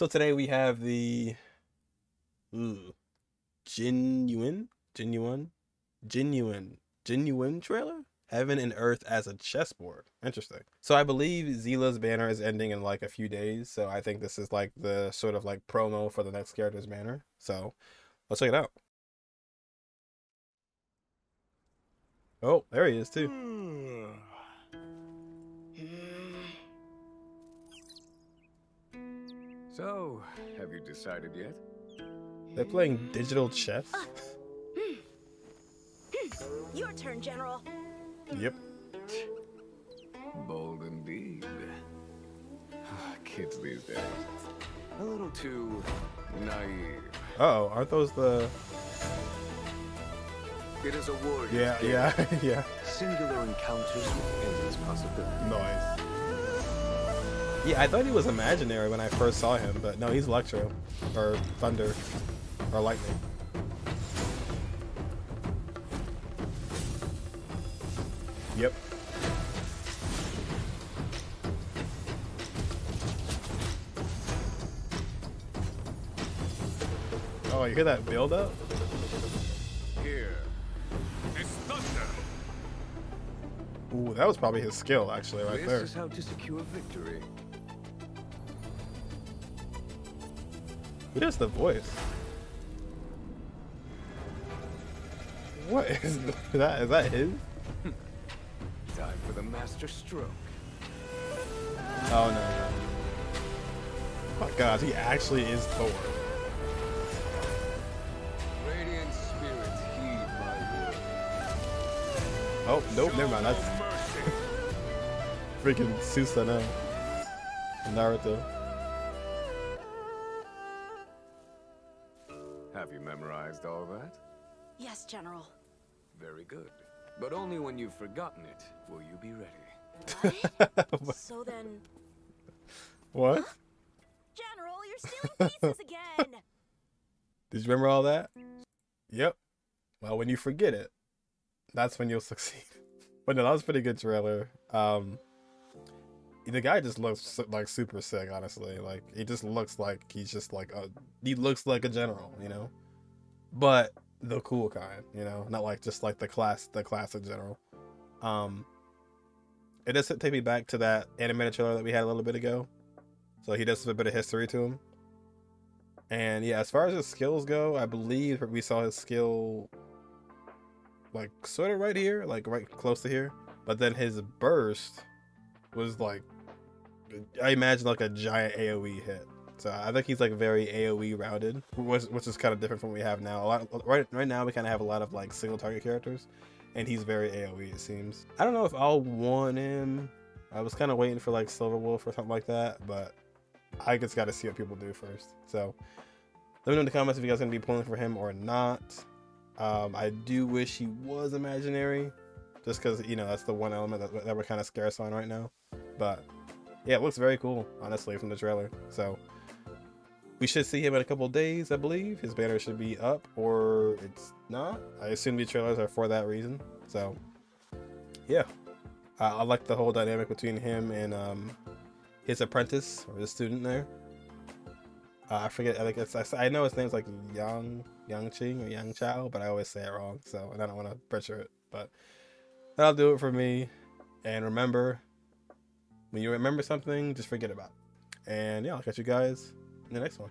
So today we have the ooh, Jing Yuan, genuine, Jing Yuan, genuine trailer. Heaven and Earth as a chessboard. Interesting. So I believe Seele's banner is ending in like a few days. So I think this is like the sort of like promo for the next character's banner. So let's check it out. Oh, there he is too. Hmm. So, have you decided yet? They're playing digital chess. Uh, hmm. Hmm. Your turn, General. Yep. Bold indeed. Ah, kids these days. A little too naive. Uh oh, aren't those the? It is a warrior's Yeah, game. yeah, yeah. Singular encounters with endless possibilities. Noise. Yeah, I thought he was imaginary when I first saw him, but no, he's Electro, or Thunder, or Lightning. Yep. Oh, you hear that build up? Here. It's thunder. Ooh, that was probably his skill, actually, right this is how to secure victory. Who does the voice? What is that? Is that his? Time for the master stroke. Oh no, no. Oh my god, he actually is Thor. Radiant spirits heed my. Oh, nope, never mind. That's freaking Susanoo. Naruto. Have you memorized all that? Yes, General. Very good. But only when you've forgotten it will you be ready. What? so then, what? General, you're stealing pieces again. Did you remember all that? Yep. Well, when you forget it, that's when you'll succeed. But no, that was a pretty good trailer. Um, the guy just looks like super sick, honestly. Like he just looks like he's just like a he looks like a general, you know. But the cool kind, you know, not like just like the class the classic general. Um, it does take me back to that animated trailer that we had a little bit ago. So he does have a bit of history to him. And yeah, as far as his skills go, I believe we saw his skill like sort of right here, like right close to here. But then his burst was like I imagine like a giant AoE hit. So I think he's like very AoE routed, which, which is kind of different from what we have now. A lot right right now we kind of have a lot of like single target characters, and he's very AoE it seems. I don't know if I'll want him. I was kind of waiting for like Silver Wolf or something like that, but I just got to see what people do first. So let me know in the comments if you guys gonna be pulling for him or not. Um, I do wish he was imaginary, just because you know that's the one element that, that we're kind of scarce on right now. But yeah, it looks very cool, honestly, from the trailer. So we should see him in a couple days, I believe. His banner should be up, or it's not. I assume the trailers are for that reason. So yeah, I, I like the whole dynamic between him and um, his apprentice or his student there. Uh, I forget. I think it's. I, know his name's like Yang Yang Ching or Yang Chao, but I always say it wrong. So and I don't want to butcher it. But that'll do it for me. And remember, when you remember something, just forget about it. And yeah, I'll catch you guys in the next one.